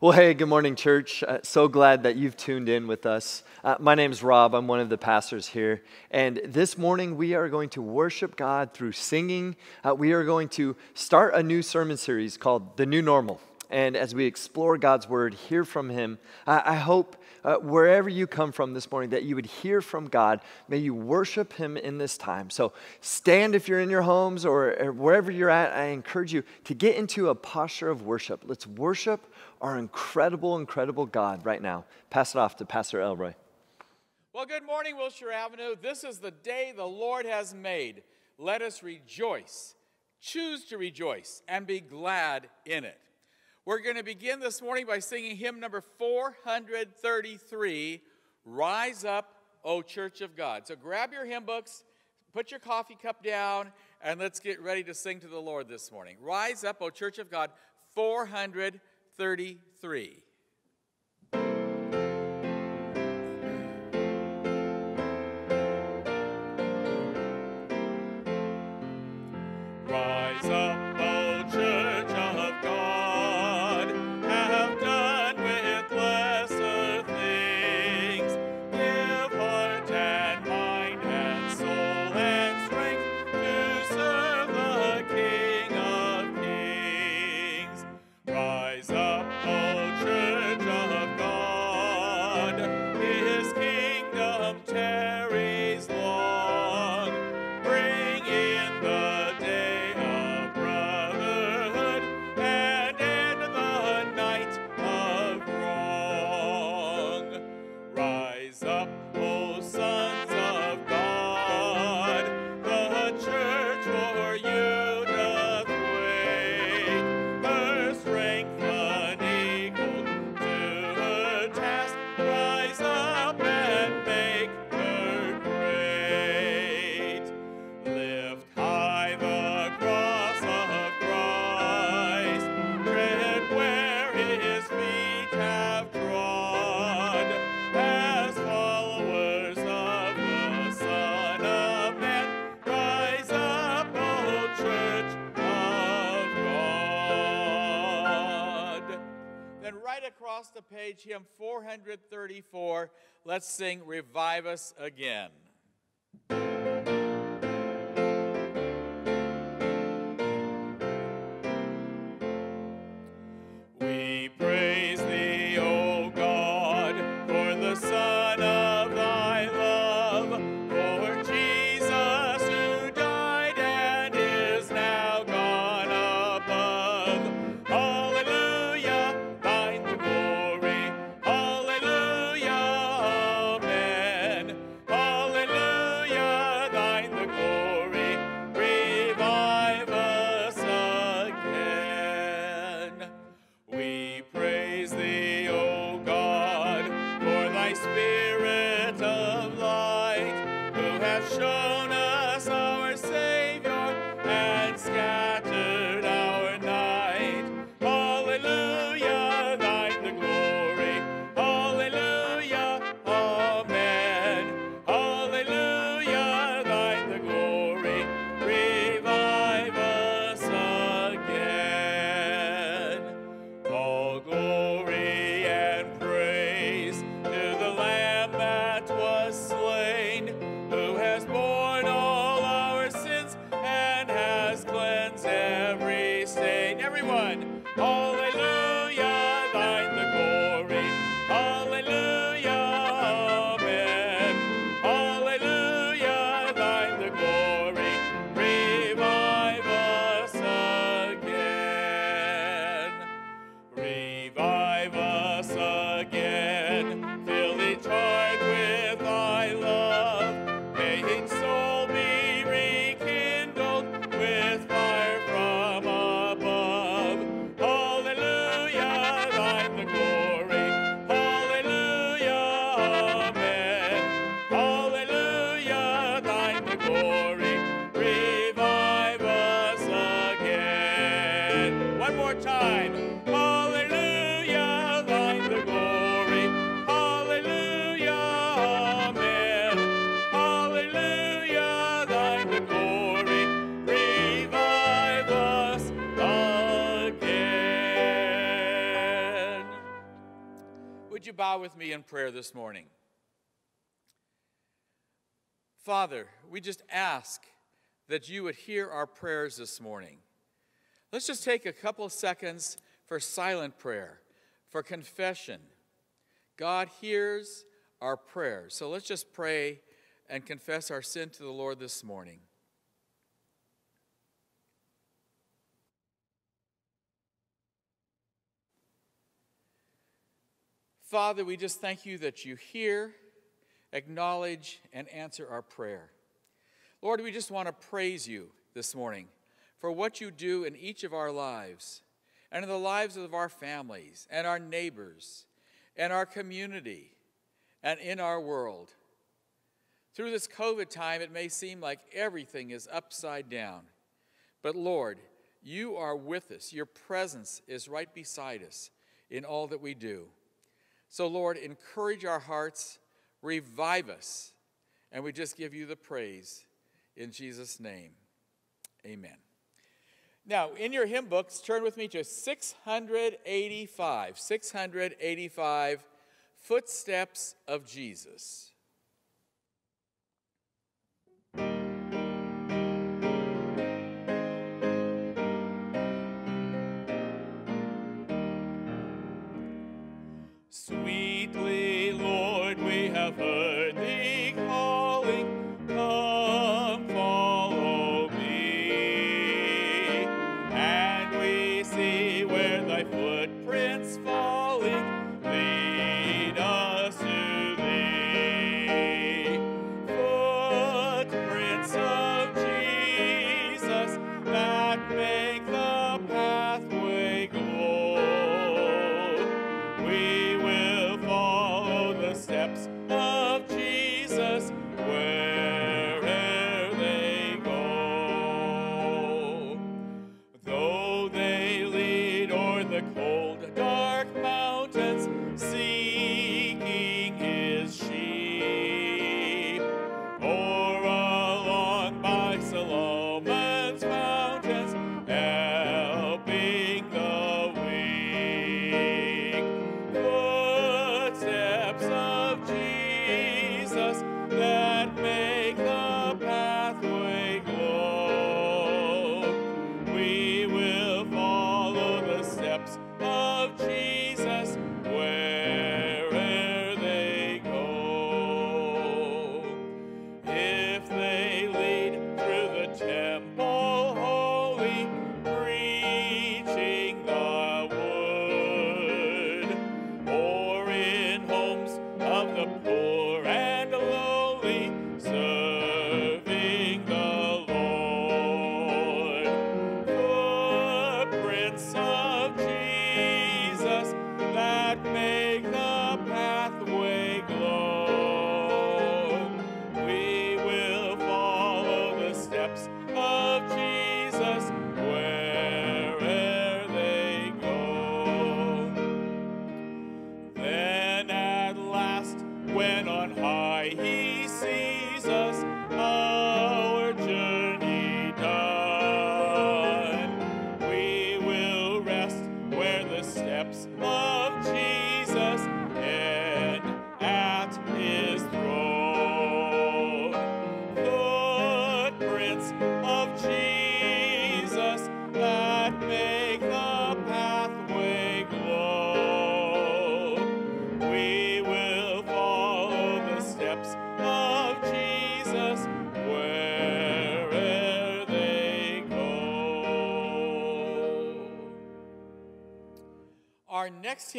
Well, hey, good morning, church. Uh, so glad that you've tuned in with us. Uh, my name is Rob. I'm one of the pastors here. And this morning, we are going to worship God through singing. Uh, we are going to start a new sermon series called The New Normal. And as we explore God's Word, hear from Him, I hope uh, wherever you come from this morning that you would hear from God. May you worship Him in this time. So stand if you're in your homes or, or wherever you're at. I encourage you to get into a posture of worship. Let's worship our incredible, incredible God right now. Pass it off to Pastor Elroy. Well, good morning, Wilshire Avenue. This is the day the Lord has made. Let us rejoice, choose to rejoice, and be glad in it. We're going to begin this morning by singing hymn number 433 Rise Up, O Church of God. So grab your hymn books, put your coffee cup down, and let's get ready to sing to the Lord this morning. Rise Up, O Church of God, 433. 33. The page, hymn 434. Let's sing Revive Us Again. shine. Would you bow with me in prayer this morning? Father, we just ask that you would hear our prayers this morning. Let's just take a couple seconds for silent prayer, for confession. God hears our prayers. So let's just pray and confess our sin to the Lord this morning. Father, we just thank you that you hear, acknowledge, and answer our prayer. Lord, we just want to praise you this morning for what you do in each of our lives and in the lives of our families and our neighbors and our community and in our world. Through this COVID time, it may seem like everything is upside down. But Lord, you are with us. Your presence is right beside us in all that we do. So, Lord, encourage our hearts, revive us, and we just give you the praise in Jesus' name. Amen. Now, in your hymn books, turn with me to 685. 685 Footsteps of Jesus.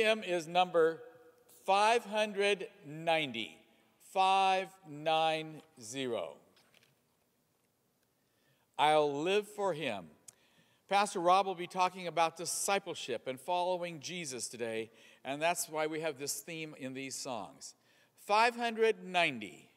Hymn is number 590. 590. I'll live for him. Pastor Rob will be talking about discipleship and following Jesus today, and that's why we have this theme in these songs. 590.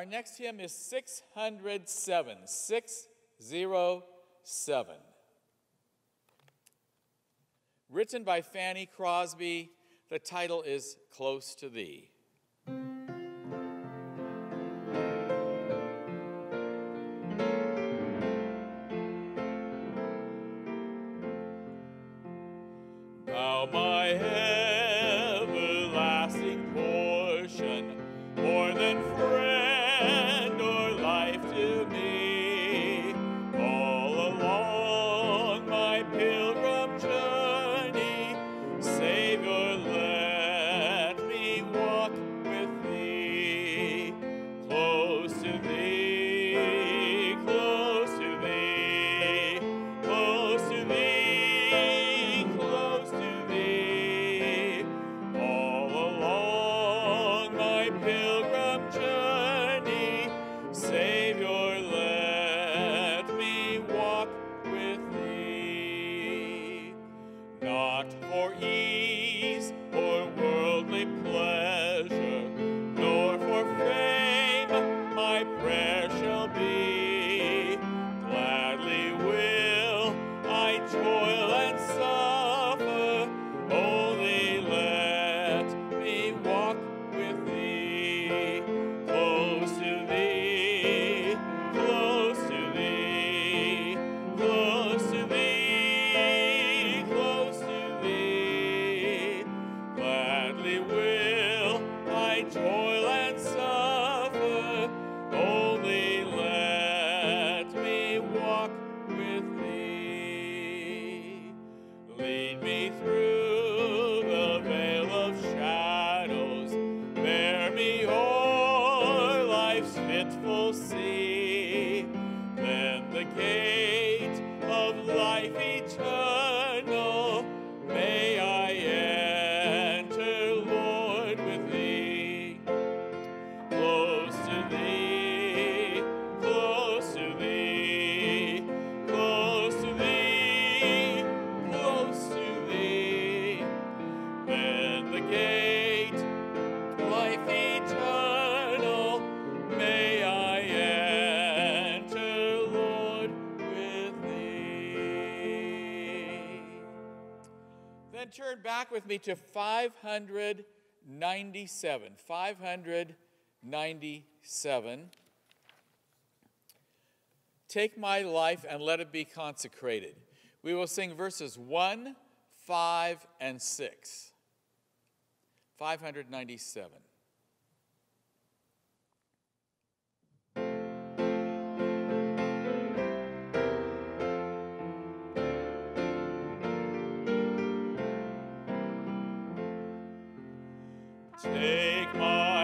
our next hymn is 607. 607. Written by Fanny Crosby, the title is Close to Thee. turn back with me to 597. 597. Take my life and let it be consecrated. We will sing verses 1, 5, and 6. 597. Take my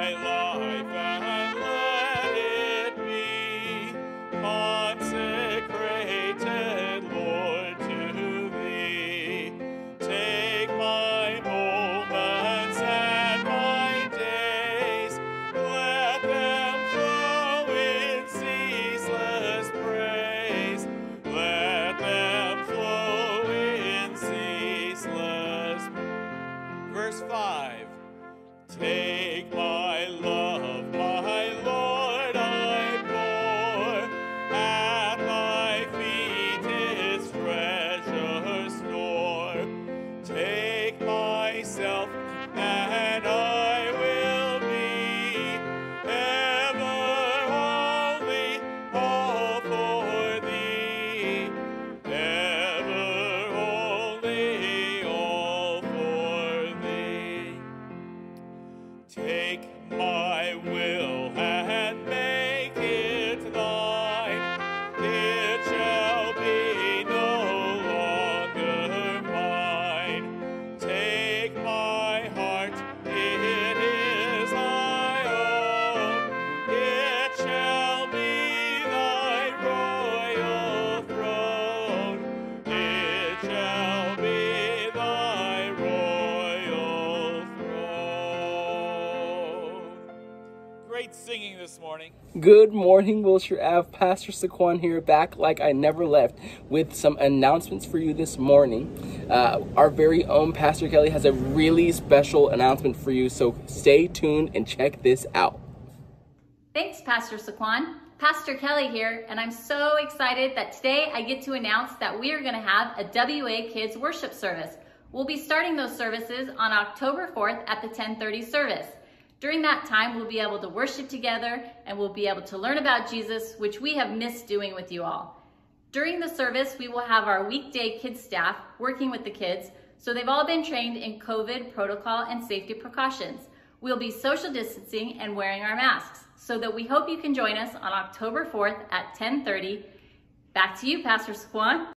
morning, Wilshire Ave. Pastor Saquon here, back like I never left, with some announcements for you this morning. Uh, our very own Pastor Kelly has a really special announcement for you, so stay tuned and check this out. Thanks, Pastor Saquon. Pastor Kelly here, and I'm so excited that today I get to announce that we are going to have a WA Kids worship service. We'll be starting those services on October 4th at the 1030 service. During that time, we'll be able to worship together and we'll be able to learn about Jesus, which we have missed doing with you all. During the service, we will have our weekday kids staff working with the kids, so they've all been trained in COVID protocol and safety precautions. We'll be social distancing and wearing our masks, so that we hope you can join us on October 4th at 10:30. Back to you, Pastor Saquon.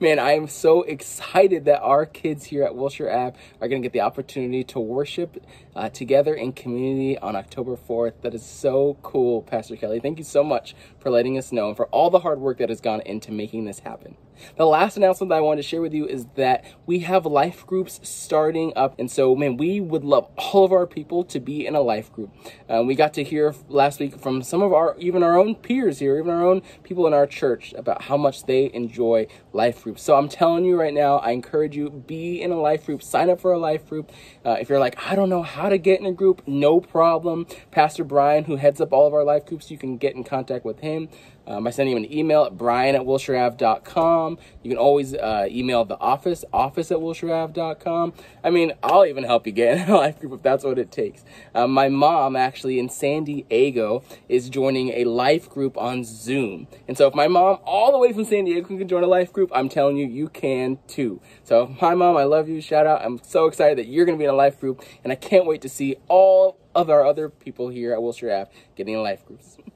Man, I am so excited that our kids here at Wilshire Ave are going to get the opportunity to worship uh, together in community on October 4th. That is so cool, Pastor Kelly. Thank you so much for letting us know and for all the hard work that has gone into making this happen. The last announcement that I wanted to share with you is that we have life groups starting up. And so, man, we would love all of our people to be in a life group. Um, we got to hear last week from some of our, even our own peers here, even our own people in our church about how much they enjoy life groups. So I'm telling you right now, I encourage you, be in a life group, sign up for a life group. Uh, if you're like, I don't know how to get in a group, no problem. Pastor Brian, who heads up all of our life groups, you can get in contact with him um, by sending him an email at brian at wilshireave.com. You can always uh, email the office, office at wilshireave.com. I mean, I'll even help you get in a life group if that's what it takes. Uh, my mom, actually, in San Diego, is joining a life group on Zoom. And so if my mom, all the way from San Diego, can join a life group, I'm telling you, you can too. So, hi, mom, I love you. Shout out. I'm so excited that you're going to be in a life group, and I can't wait to see all of our other people here at Wilshire Ave getting in life groups.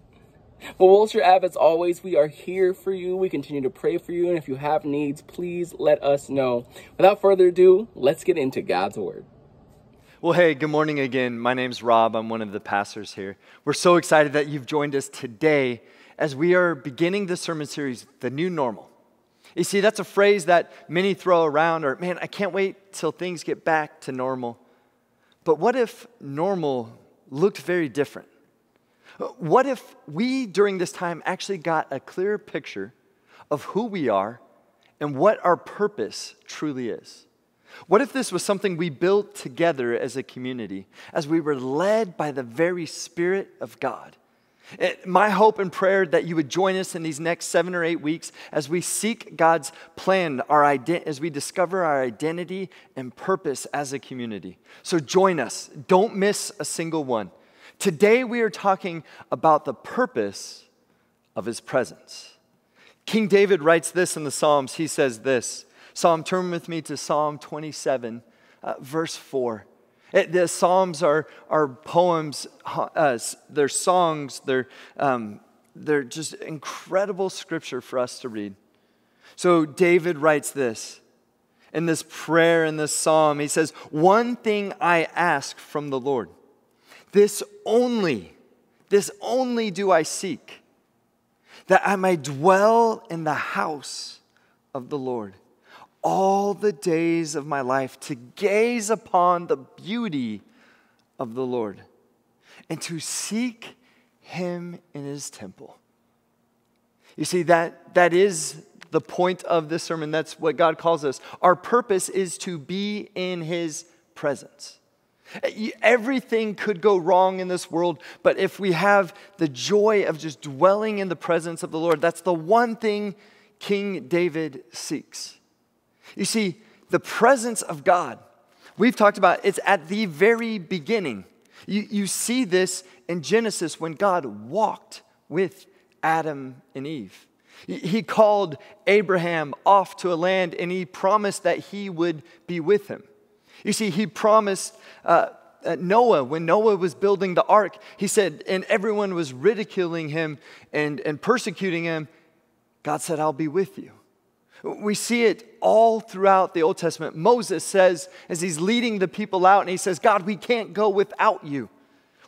Well, Wilshire Ave, as always, we are here for you. We continue to pray for you. And if you have needs, please let us know. Without further ado, let's get into God's Word. Well, hey, good morning again. My name's Rob. I'm one of the pastors here. We're so excited that you've joined us today as we are beginning the sermon series, The New Normal. You see, that's a phrase that many throw around, or man, I can't wait till things get back to normal. But what if normal looked very different? What if we, during this time, actually got a clearer picture of who we are and what our purpose truly is? What if this was something we built together as a community, as we were led by the very Spirit of God? It, my hope and prayer that you would join us in these next seven or eight weeks as we seek God's plan, our ident- as we discover our identity and purpose as a community. So join us. Don't miss a single one. Today we are talking about the purpose of his presence. King David writes this in the Psalms. He says this Psalm, turn with me to Psalm 27, uh, verse 4. It, the Psalms are, are poems, uh, they're songs, they're, um, they're just incredible scripture for us to read. So David writes this in this prayer, in this psalm. He says, One thing I ask from the Lord, this only, this only do I seek, that I may dwell in the house of the Lord all the days of my life, to gaze upon the beauty of the Lord and to seek him in his temple. You see, that, that is the point of this sermon. That's what God calls us. Our purpose is to be in his presence. Everything could go wrong in this world, but if we have the joy of just dwelling in the presence of the Lord, that's the one thing King David seeks. You see, the presence of God, we've talked about it's at the very beginning. You, you see this in Genesis when God walked with Adam and Eve. He called Abraham off to a land and he promised that he would be with him. You see, he promised uh, uh, Noah, when Noah was building the ark, he said, and everyone was ridiculing him and, and persecuting him, God said, I'll be with you. We see it all throughout the Old Testament. Moses says, as he's leading the people out, and he says, God, we can't go without you.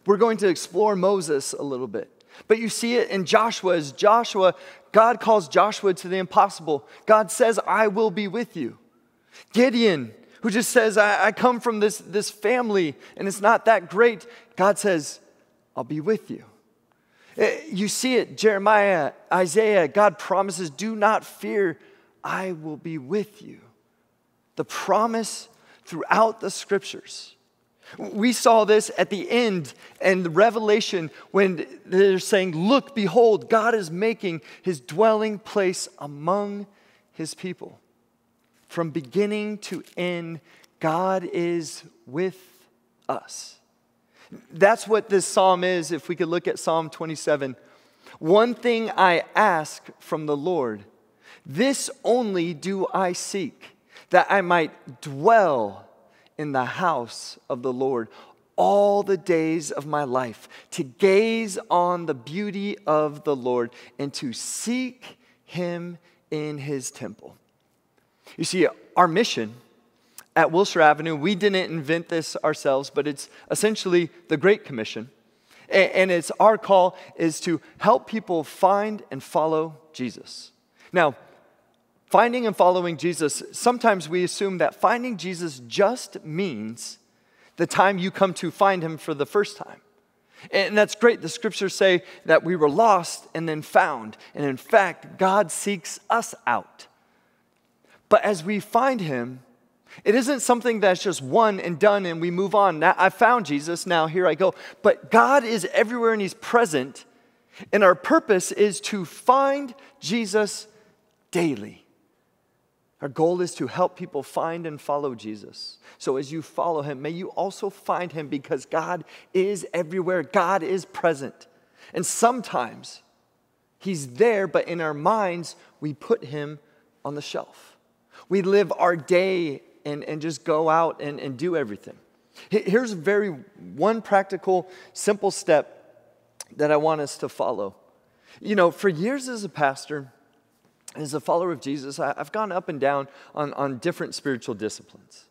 We're going to explore Moses a little bit. But you see it in Joshua as Joshua, God calls Joshua to the impossible. God says, I will be with you. Gideon, who just says, I, I come from this, this family and it's not that great, God says, I'll be with you. Eh, you see it, Jeremiah, Isaiah, God promises, do not fear, I will be with you. The promise throughout the scriptures. We saw this at the end and the revelation when they're saying, Look, behold, God is making his dwelling place among his people. From beginning to end, God is with us. That's what this psalm is, if we could look at Psalm 27. One thing I ask from the Lord this only do I seek, that I might dwell in the house of the Lord all the days of my life, to gaze on the beauty of the Lord and to seek him in his temple. You see, our mission at Wilshire Avenue, we didn't invent this ourselves, but it's essentially the Great Commission. And it's our call is to help people find and follow Jesus. Now, Finding and following Jesus, sometimes we assume that finding Jesus just means the time you come to find him for the first time. And that's great. The scriptures say that we were lost and then found. And in fact, God seeks us out. But as we find him, it isn't something that's just one and done and we move on. Now, I found Jesus, now here I go. But God is everywhere and he's present. And our purpose is to find Jesus daily. Our goal is to help people find and follow Jesus. So as you follow him, may you also find him because God is everywhere, God is present. And sometimes he's there, but in our minds, we put him on the shelf. We live our day and, and just go out and, and do everything. Here's a very one practical, simple step that I want us to follow. You know, for years as a pastor, as a follower of Jesus, I, have gone up and down on, on different spiritual disciplines.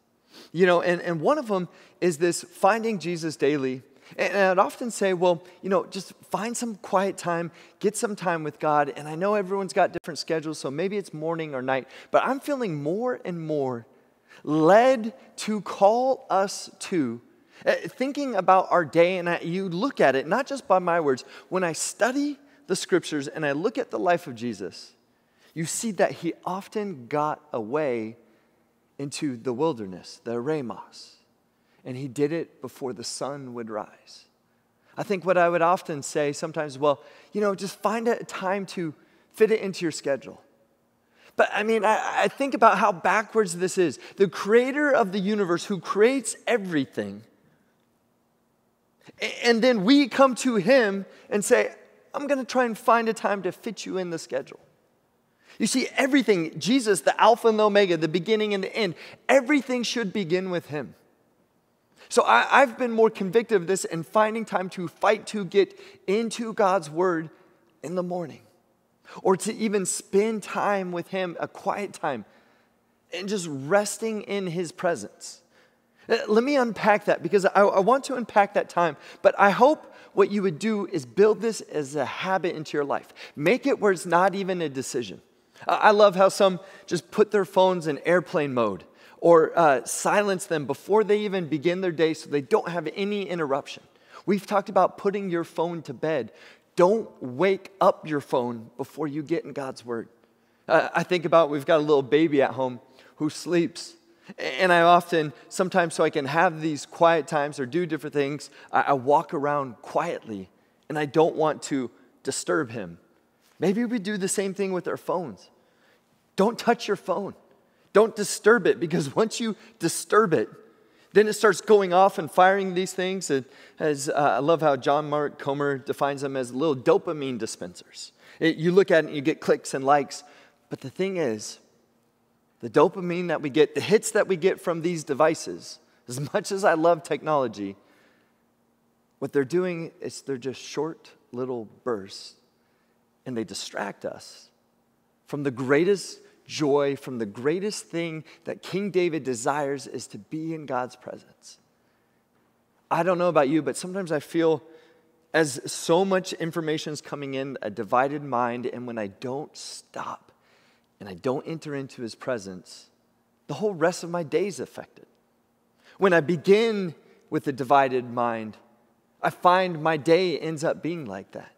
You know, and, and one of them is this finding Jesus daily. And I'd often say, well, you know, just find some quiet time, get some time with God. And I know everyone's got different schedules, so maybe it's morning or night, but I'm feeling more and more led to call us to uh, thinking about our day. And I, you look at it, not just by my words, when I study the scriptures and I look at the life of Jesus, you see that he often got away into the wilderness, the eremos, and he did it before the sun would rise. I think what I would often say sometimes, well, you know, just find a time to fit it into your schedule. But I mean, I, I, think about how backwards this is. The creator of the universe who creates everything, and then we come to him and say, I'm going to try and find a time to fit you in the schedule. You see, everything, Jesus, the Alpha and the Omega, the beginning and the end, everything should begin with Him. So I, have been more convicted of this and finding time to fight to get into God's Word in the morning or to even spend time with Him, a quiet time. and just resting in his presence. Uh, let me unpack that because I, I, want to unpack that time, but I hope what you would do is build this as a habit into your life. Make it where it's not even a decision. I love how some just put their phones in airplane mode or uh, silence them before they even begin their day so they don't have any interruption. We've talked about putting your phone to bed. Don't wake up your phone before you get in God's Word. Uh, I think about we've got a little baby at home who sleeps. And I often, sometimes so I can have these quiet times or do different things, I, I walk around quietly and I don't want to disturb him. Maybe we do the same thing with our phones. Don't touch your phone. Don't disturb it because once you disturb it, then it starts going off and firing these things. And as, uh, I love how John Mark Comer defines them as little dopamine dispensers. It, you look at it and you get clicks and likes. But the thing is, the dopamine that we get, the hits that we get from these devices, as much as I love technology, what they're doing is they're just short little bursts and they distract us from the greatest joy, from the greatest thing that King David desires is to be in God's presence. I don't know about you, but sometimes I feel as so much information is coming in, a divided mind, and when I don't stop and I don't enter into his presence, the whole rest of my day is affected. When I begin with a divided mind, I find my day ends up being like that.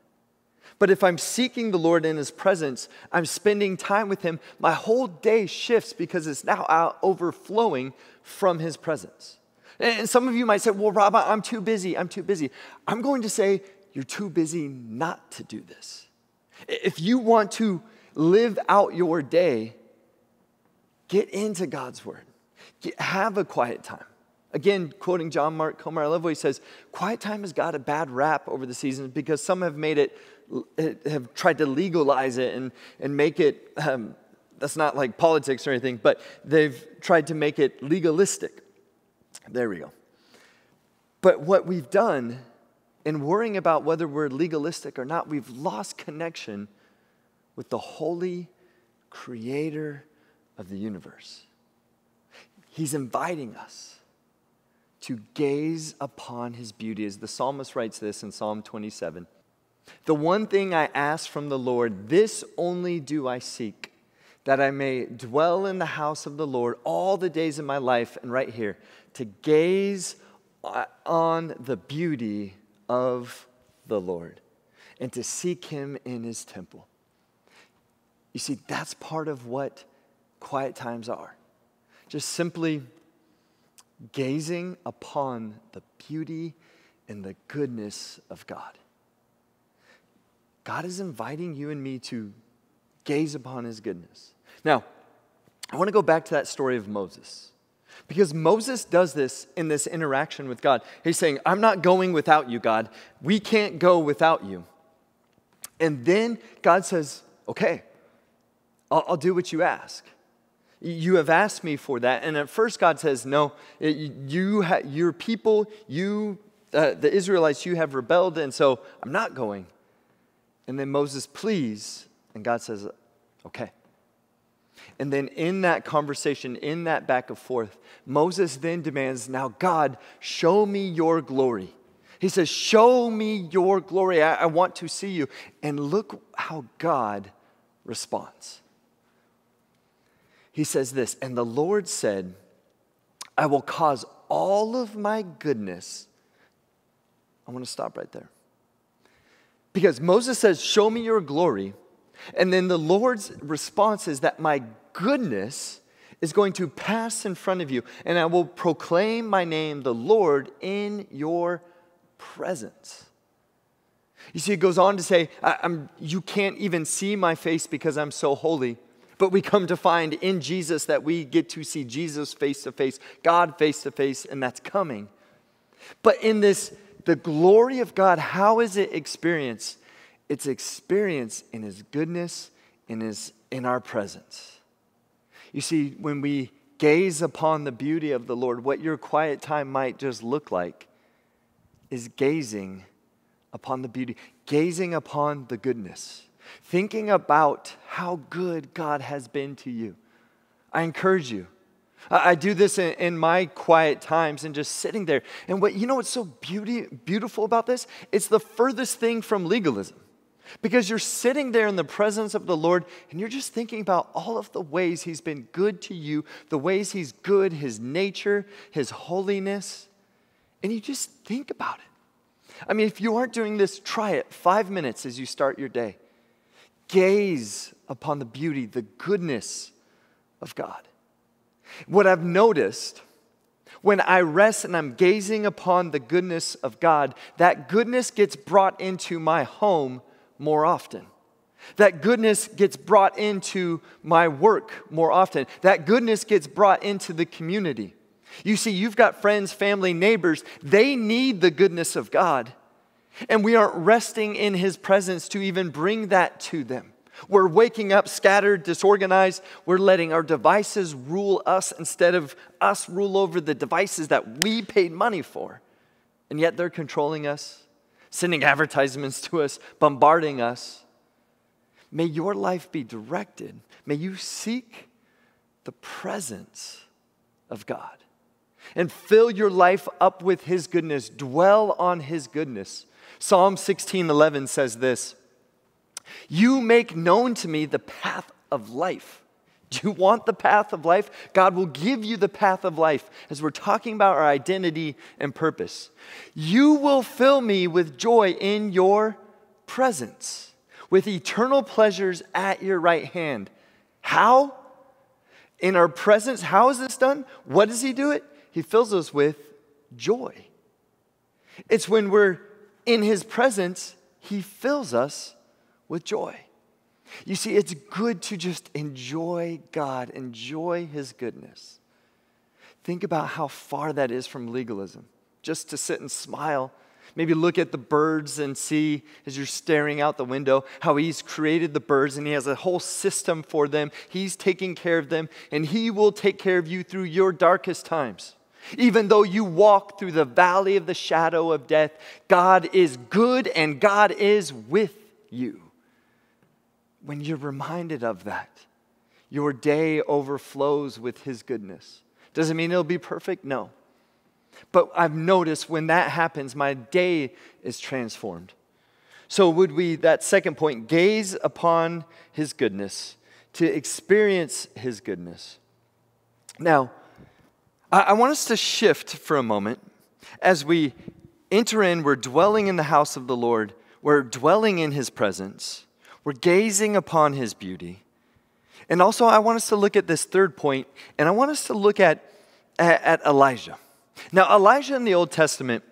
But if I'm seeking the Lord in His presence, I'm spending time with Him, my whole day shifts because it's now overflowing from His presence. And some of you might say, Well, Rob, I'm too busy. I'm too busy. I'm going to say, You're too busy not to do this. If you want to live out your day, get into God's word. Get, have a quiet time. Again, quoting John Mark Comer, I love what he says quiet time has got a bad rap over the seasons because some have made it, have tried to legalize it and, and make it, um, that's not like politics or anything, but they've tried to make it legalistic. There we go. But what we've done in worrying about whether we're legalistic or not, we've lost connection with the holy creator of the universe. He's inviting us to gaze upon his beauty, as the psalmist writes this in Psalm 27. The one thing I ask from the Lord, this only do I seek, that I may dwell in the house of the Lord all the days of my life, and right here, to gaze on the beauty of the Lord and to seek him in his temple. You see, that's part of what quiet times are. Just simply gazing upon the beauty and the goodness of God. God is inviting you and me to gaze upon his goodness. Now, I want to go back to that story of Moses. Because Moses does this in this interaction with God. He's saying, I'm not going without you, God. We can't go without you. And then God says, Okay, I'll, I'll do what you ask. You have asked me for that. And at first, God says, No, you your people, you, uh, the Israelites, you have rebelled, and so I'm not going. And then Moses pleads, and God says, Okay. And then in that conversation, in that back and forth, Moses then demands, Now, God, show me your glory. He says, Show me your glory. I, I want to see you. And look how God responds he says this And the Lord said, I will cause all of my goodness. I want to stop right there. Because Moses says, Show me your glory. And then the Lord's response is that my goodness is going to pass in front of you, and I will proclaim my name, the Lord, in your presence. You see, it goes on to say, You can't even see my face because I'm so holy. But we come to find in Jesus that we get to see Jesus face to face, God face to face, and that's coming. But in this, the glory of God, how is it experienced? It's experienced in His goodness, in, his, in our presence. You see, when we gaze upon the beauty of the Lord, what your quiet time might just look like is gazing upon the beauty, gazing upon the goodness thinking about how good God has been to you. I encourage you. I, do this in, in, my quiet times and just sitting there. And what you know what's so beauty, beautiful about this? It's the furthest thing from legalism. Because you're sitting there in the presence of the Lord and you're just thinking about all of the ways He's been good to you, the ways He's good, His nature, His holiness. And you just think about it. I mean, if you aren't doing this, try it five minutes as you start your day. Gaze upon the beauty, the goodness of God. What I've noticed when I rest and I'm gazing upon the goodness of God, that goodness gets brought into my home more often. That goodness gets brought into my work more often. That goodness gets brought into the community. You see, you've got friends, family, neighbors, they need the goodness of God. And we aren't resting in His presence to even bring that to them. We're waking up scattered, disorganized. We're letting our devices rule us instead of us rule over the devices that we paid money for. And yet they're controlling us, sending advertisements to us, bombarding us. May your life be directed. May you seek the presence of God and fill your life up with His goodness. Dwell on His goodness. Psalm 16 11 says this You make known to me the path of life. Do you want the path of life? God will give you the path of life as we're talking about our identity and purpose. You will fill me with joy in your presence, with eternal pleasures at your right hand. How? In our presence. How is this done? What does He do it? He fills us with joy. It's when we're in His presence, He fills us with joy. You see, it's good to just enjoy God, enjoy His goodness. Think about how far that is from legalism. Just to sit and smile. Maybe look at the birds and see as you're staring out the window how He's created the birds and He has a whole system for them. He's taking care of them, and He will take care of you through your darkest times. Even though you walk through the valley of the shadow of death, God is good and God is with you when you're reminded of that, your day overflows with His goodness. Does it mean it'll be perfect? No. But I've noticed when that happens, my day is transformed. So, would we, that second point, gaze upon His goodness, to experience His goodness? Now, I want us to shift for a moment as we enter in, we're dwelling in the house of the Lord, we're dwelling in His presence. We're gazing upon his beauty. And also, I want us to look at this third point, and I want us to look at, at, at Elijah. Now, Elijah in the Old Testament,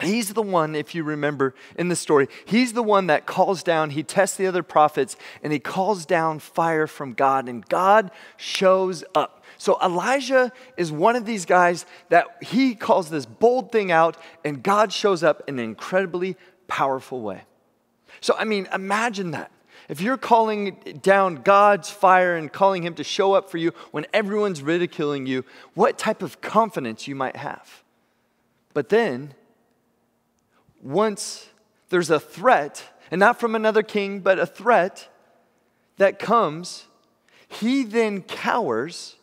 He's the one, if you remember in the story, he's the one that calls down, he tests the other prophets, and he calls down fire from God, and God shows up. So Elijah is one of these guys that he calls this bold thing out, and God shows up in an incredibly powerful way. So, I mean, imagine that. If you're calling down God's fire and calling Him to show up for you when everyone's ridiculing you, what type of confidence you might have. But then, once there's a threat, and not from another king, but a threat that comes, he then cowers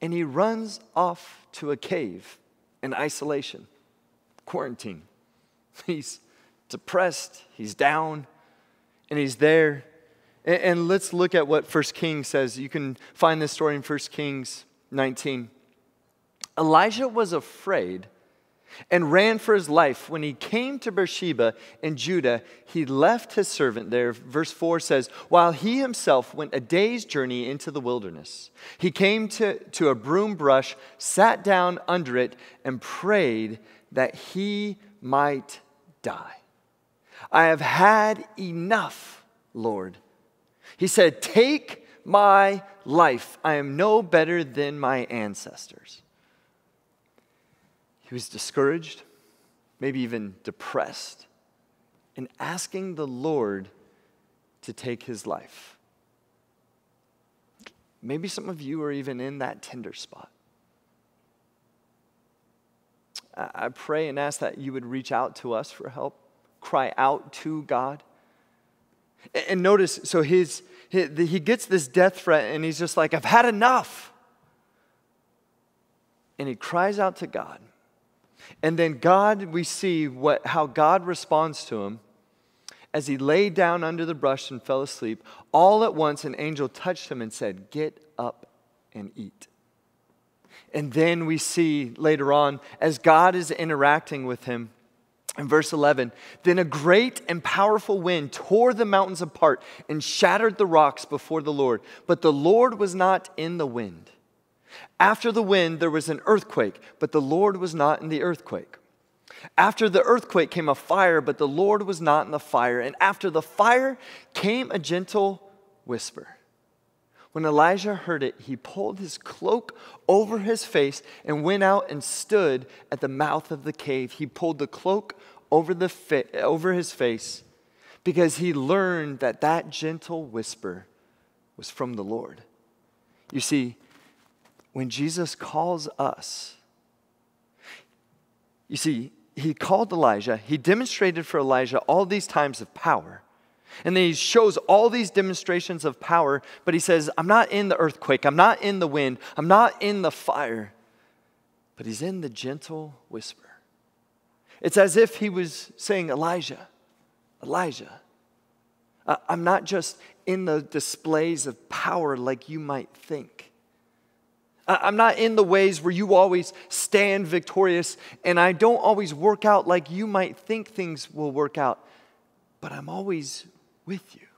and he runs off to a cave in isolation, quarantine. He's depressed, he's down, and he's there. And, and let's look at what First Kings says. You can find this story in First Kings 19. Elijah was afraid and ran for his life. When he came to Beersheba in Judah, he left his servant there. Verse 4 says, While he himself went a day's journey into the wilderness, he came to, to a broom brush, sat down under it, and prayed that he might die. I have had enough, Lord. He said, Take my life. I am no better than my ancestors. He was discouraged, maybe even depressed, and asking the Lord to take his life. Maybe some of you are even in that tender spot. I pray and ask that you would reach out to us for help cry out to God. And notice, so his, he gets this death threat and he's just like, I've had enough. And he cries out to God. And then God, we see what, how God responds to him as he lay down under the brush and fell asleep. All at once, an angel touched him and said, Get up and eat. And then we see later on, as God is interacting with him, in verse 11, then a great and powerful wind tore the mountains apart and shattered the rocks before the Lord. But the Lord was not in the wind. After the wind, there was an earthquake, but the Lord was not in the earthquake. After the earthquake came a fire, but the Lord was not in the fire. And after the fire came a gentle whisper. When Elijah heard it, he pulled his cloak over his face and went out and stood at the mouth of the cave. He pulled the cloak over, the fa- over his face because he learned that that gentle whisper was from the Lord. You see, when Jesus calls us, you see, he called Elijah, he demonstrated for Elijah all these times of power. And then he shows all these demonstrations of power, but he says, I'm not in the earthquake, I'm not in the wind, I'm not in the fire, but he's in the gentle whisper. It's as if he was saying, Elijah, Elijah, I'm not just in the displays of power like you might think. I'm not in the ways where you always stand victorious, and I don't always work out like you might think things will work out, but I'm always with you.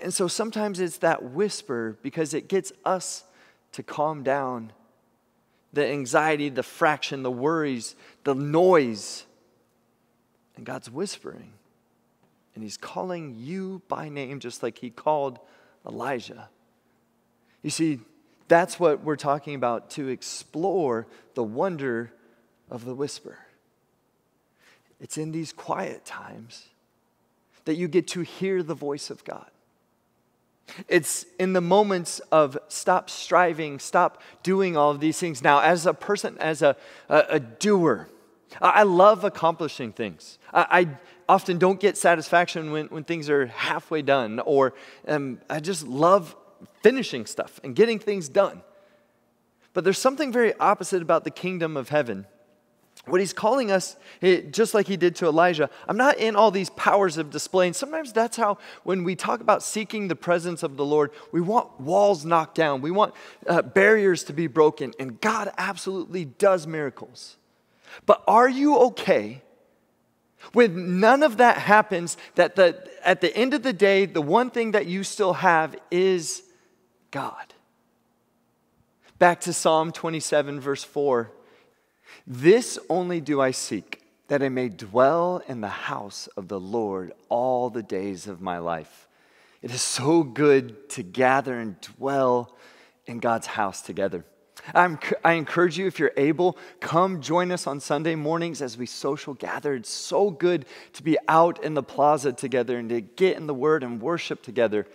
And so sometimes it's that whisper because it gets us to calm down the anxiety, the fraction, the worries, the noise. And God's whispering. And He's calling you by name, just like He called Elijah. You see, that's what we're talking about to explore the wonder of the whisper. It's in these quiet times that you get to hear the voice of God. It's in the moments of stop striving, stop doing all of these things. Now, as a person, as a, a, a doer, I love accomplishing things. I, I, often don't get satisfaction when, when things are halfway done, or um, I just love finishing stuff and getting things done. But there's something very opposite about the kingdom of heaven what he's calling us, just like he did to Elijah, I'm not in all these powers of display. And sometimes that's how, when we talk about seeking the presence of the Lord, we want walls knocked down, we want uh, barriers to be broken, and God absolutely does miracles. But are you okay when none of that happens? That the, at the end of the day, the one thing that you still have is God. Back to Psalm 27, verse 4. This only do I seek, that I may dwell in the house of the Lord all the days of my life. It is so good to gather and dwell in God's house together. I'm, i encourage you, if you're able, come join us on Sunday mornings as we social gather. It's so good to be out in the plaza together and to get in the Word and worship together.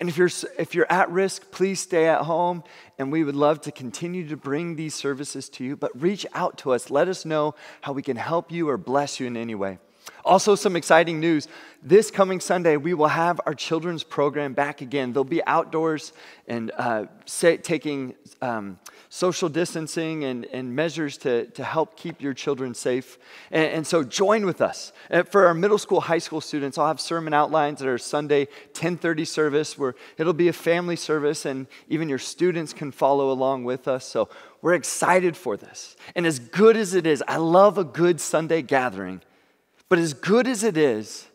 And if you're, if you're at risk, please stay at home. And we would love to continue to bring these services to you. But reach out to us. Let us know how we can help you or bless you in any way. Also, some exciting news. This coming Sunday, we will have our children's program back again. They'll be outdoors and uh, say, taking um, social distancing and, and measures to, to help keep your children safe. And, and so join with us. And for our middle school, high school students, I'll have sermon outlines at our Sunday 1030 service where it'll be a family service and even your students can follow along with us. So we're excited for this. And as good as it is, I love a good Sunday gathering. But as good as it is,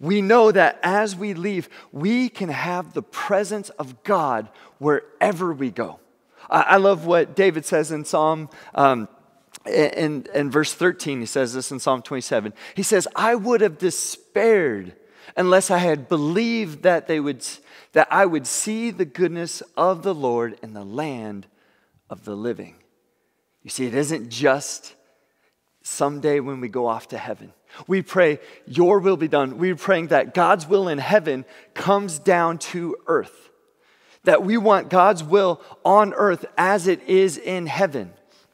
we know that as we leave, we can have the presence of God wherever we go. I love what David says in Psalm. Um, in, in verse 13, he says this in Psalm 27. He says, I would have despaired unless I had believed that, they would, that I would see the goodness of the Lord in the land of the living. You see, it isn't just someday when we go off to heaven. We pray, Your will be done. We're praying that God's will in heaven comes down to earth. That we want God's will on earth as it is in heaven.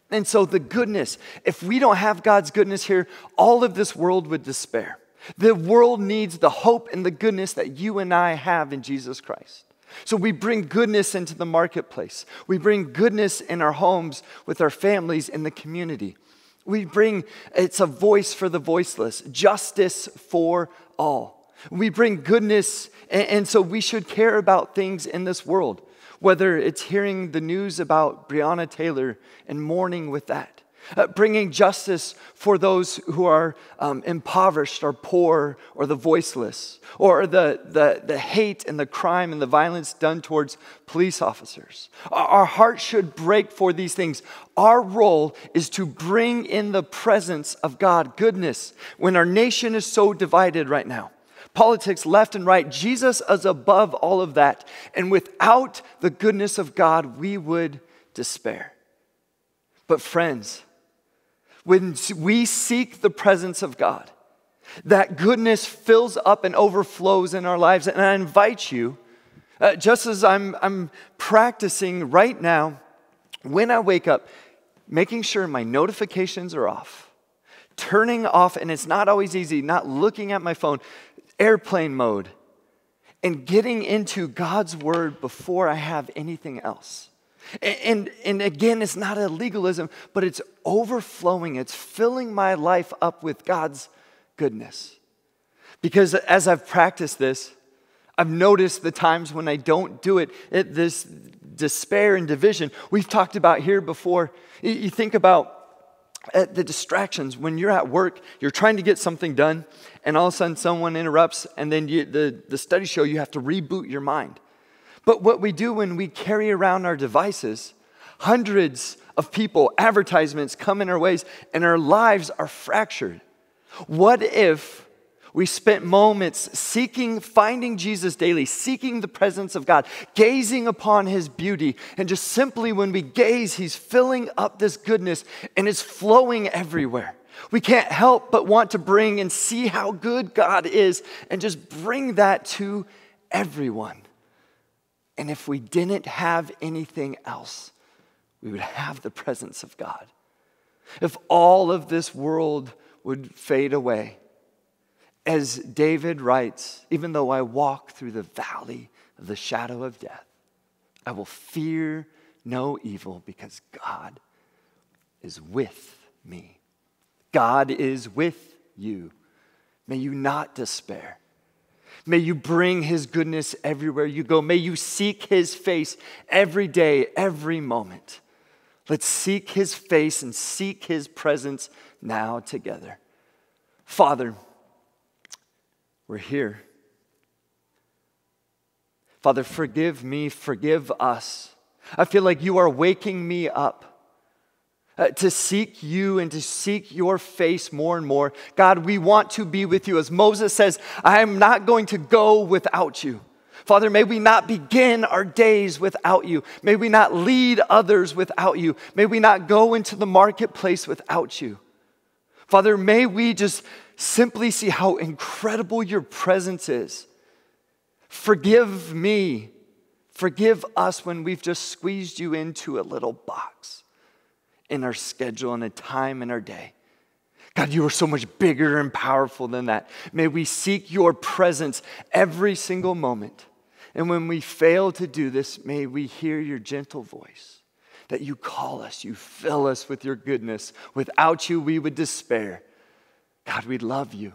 And so, the goodness, if we don't have God's goodness here, all of this world would despair. The world needs the hope and the goodness that you and I have in Jesus Christ. So we bring goodness into the marketplace. We bring goodness in our homes, with our families, in the community. We bring, it's a voice for the voiceless, justice for all. We bring goodness, and, and so we should care about things in this world, whether it's hearing the news about Breonna Taylor and mourning with that uh, bringing justice for those who are um, impoverished or poor or the voiceless, or the, the, the hate and the crime and the violence done towards police officers. Our, our heart should break for these things. Our role is to bring in the presence of God, goodness, when our nation is so divided right now politics left and right. Jesus is above all of that. And without the goodness of God, we would despair. But, friends, when we seek the presence of God, that goodness fills up and overflows in our lives. And I invite you, uh, just as I'm, I'm practicing right now, when I wake up, making sure my notifications are off, turning off, and it's not always easy, not looking at my phone, airplane mode, and getting into God's word before I have anything else. And, and again, it's not a legalism, but it's overflowing. It's filling my life up with God's goodness. Because as I've practiced this, I've noticed the times when I don't do it, it this despair and division. We've talked about here before. You think about uh, the distractions when you're at work, you're trying to get something done, and all of a sudden someone interrupts, and then you, the, the studies show you have to reboot your mind. But what we do when we carry around our devices, hundreds of people, advertisements come in our ways, and our lives are fractured. What if we spent moments seeking, finding Jesus daily, seeking the presence of God, gazing upon his beauty, and just simply when we gaze, he's filling up this goodness and it's flowing everywhere. We can't help but want to bring and see how good God is and just bring that to everyone. And if we didn't have anything else, we would have the presence of God. If all of this world would fade away, as David writes, even though I walk through the valley of the shadow of death, I will fear no evil because God is with me. God is with you. May you not despair. May you bring his goodness everywhere you go. May you seek his face every day, every moment. Let's seek his face and seek his presence now together. Father, we're here. Father, forgive me, forgive us. I feel like you are waking me up uh, to seek you and to seek your face more and more. God, we want to be with you. As Moses says, I am not going to go without you. Father, may we not begin our days without you. May we not lead others without you. May we not go into the marketplace without you. Father, may we just simply see how incredible your presence is. Forgive me. Forgive us when we've just squeezed you into a little box in our schedule and a time in our day. God, you are so much bigger and powerful than that. May we seek your presence every single moment. And when we fail to do this, may we hear your gentle voice that you call us, you fill us with your goodness. Without you, we would despair. God, we love you.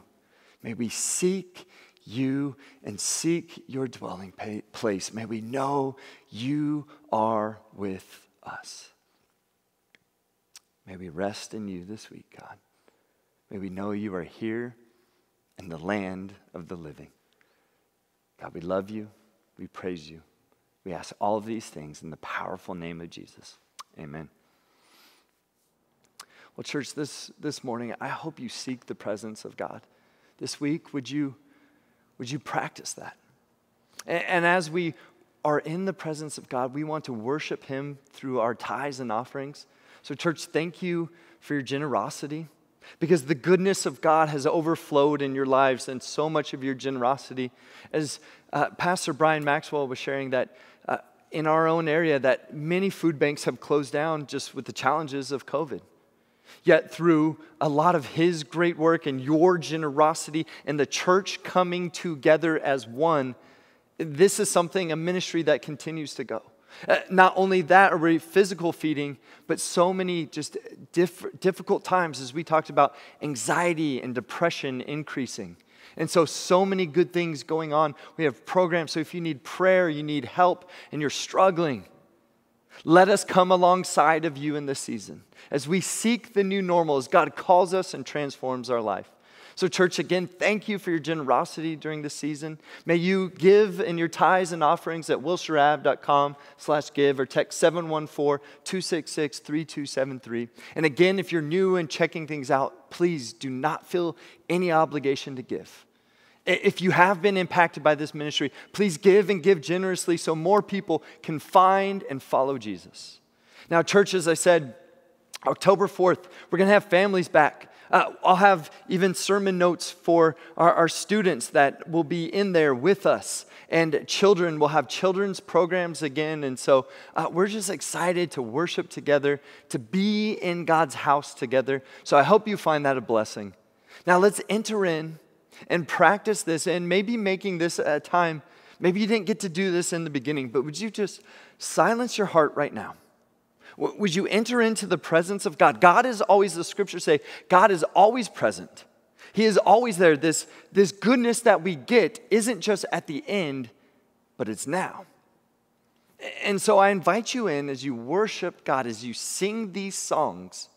May we seek you and seek your dwelling place. May we know you are with us. May we rest in you this week, God. May we know you are here in the land of the living. God, we love you. We praise you. We ask all of these things in the powerful name of Jesus. Amen. Well, church, this, this morning, I hope you seek the presence of God. This week, would you, would you practice that? And, and as we are in the presence of God, we want to worship Him through our tithes and offerings. So, church, thank you for your generosity because the goodness of God has overflowed in your lives and so much of your generosity. As uh, Pastor Brian Maxwell was sharing that uh, in our own area that many food banks have closed down just with the challenges of COVID. Yet, through a lot of His great work and your generosity and the church coming together as one, this is something, a ministry that continues to go. Uh, not only that, are physical feeding, but so many just diff- difficult times, as we talked about, anxiety and depression increasing. And so, so many good things going on. We have programs. So, if you need prayer, you need help, and you're struggling, let us come alongside of you in this season as we seek the new normal, as God calls us and transforms our life. So, church, again, thank you for your generosity during this season. May you give in your tithes and offerings at wilshireave.com slash give or text 714-266-3273. And again, if you're new and checking things out, please do not feel any obligation to give. If you have been impacted by this ministry, please give and give generously so more people can find and follow Jesus. Now, church, as I said, October 4th, we're going to have families back. Uh, I'll have even sermon notes for our, our, students that will be in there with us. And children will have children's programs again. And so uh, we're just excited to worship together, to be in God's house together. So I hope you find that a blessing. Now let's enter in and practice this and maybe making this a time. Maybe you didn't get to do this in the beginning, but would you just silence your heart right now? Would you enter into the presence of God? God is always, the scriptures say, God is always present. He is always there. This, this goodness that we get isn't just at the end, but it's now. And so I invite you in as you worship God, as you sing these songs,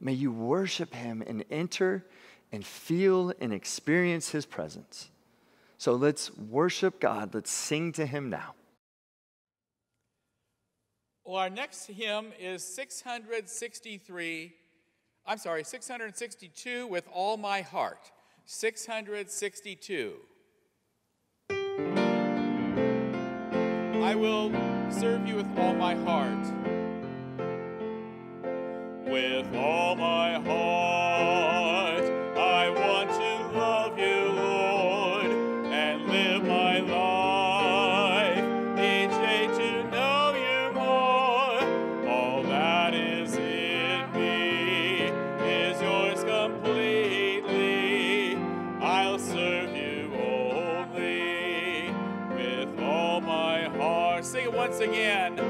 may you worship Him and enter and feel and experience His presence. So let's worship God. Let's sing to Him now. Well, our next hymn is 663. I'm sorry, 662 with all my heart. 662. I will serve you with all my heart. With all my heart, once again.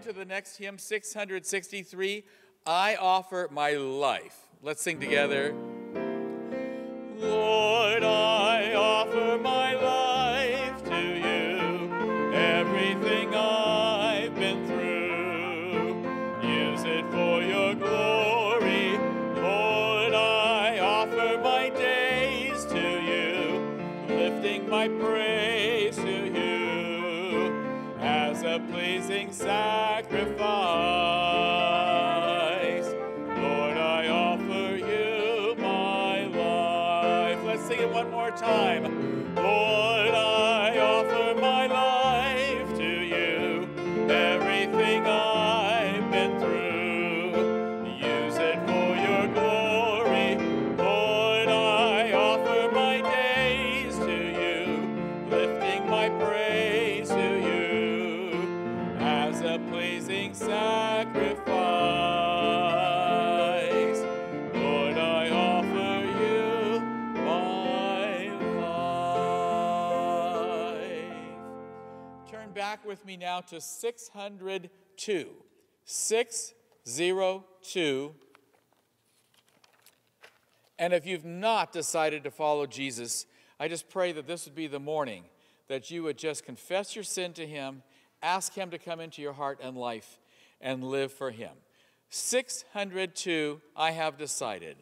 Into the next hymn, 663. I offer my life. Let's sing together. With me now to 602. 602. And if you've not decided to follow Jesus, I just pray that this would be the morning that you would just confess your sin to Him, ask Him to come into your heart and life, and live for Him. 602, I have decided.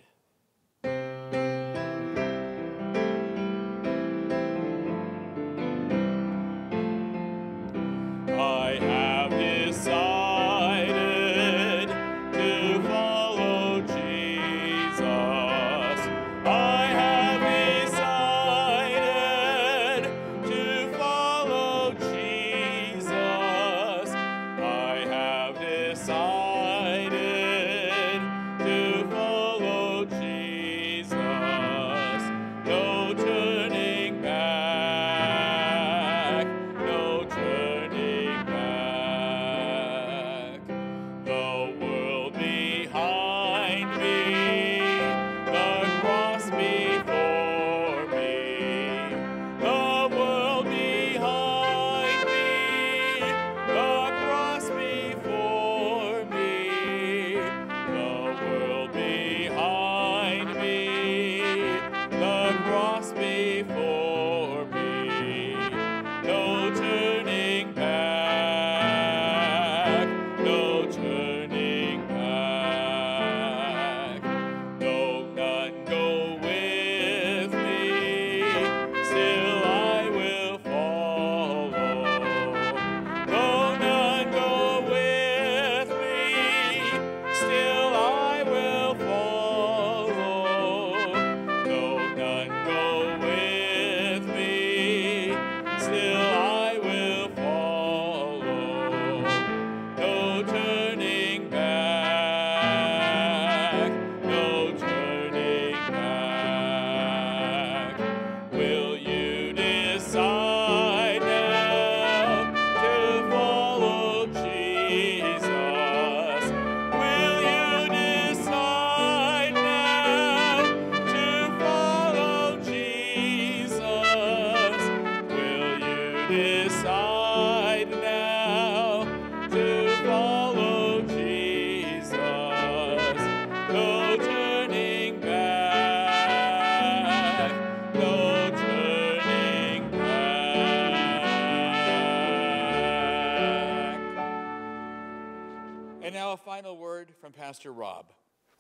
Pastor Rob.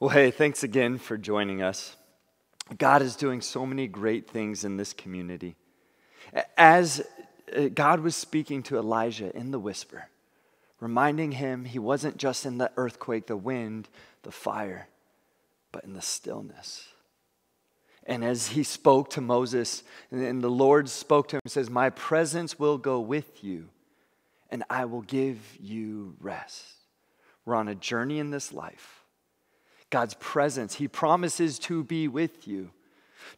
Well, hey, thanks again for joining us. God is doing so many great things in this community. As uh, God was speaking to Elijah in the whisper, reminding him he wasn't just in the earthquake, the wind, the fire, but in the stillness. And as he spoke to Moses, and the Lord spoke to him, says, My presence will go with you, and I will give you rest. We're on a journey in this life. God's presence, He promises to be with you,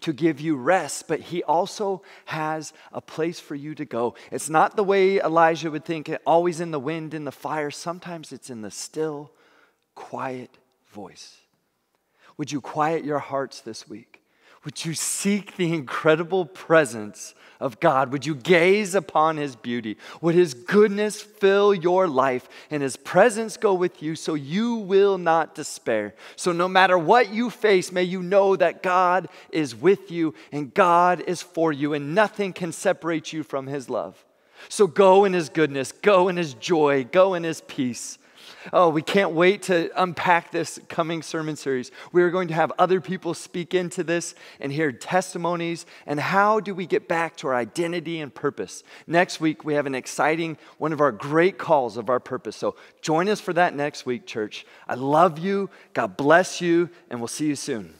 to give you rest, but He also has a place for you to go. It's not the way Elijah would think, eh, always in the wind, in the fire. Sometimes it's in the still, quiet voice. Would you quiet your hearts this week? Would you seek the incredible presence of God? Would you gaze upon His beauty? Would His goodness fill your life and His presence go with you so you will not despair? So, no matter what you face, may you know that God is with you and God is for you, and nothing can separate you from His love. So, go in His goodness, go in His joy, go in His peace. Oh, we can't wait to unpack this coming sermon series. We are going to have other people speak into this and hear testimonies. And how do we get back to our identity and purpose? Next week, we have an exciting, one of our great calls of our purpose. So join us for that next week, church. I love you. God bless you. And we'll see you soon.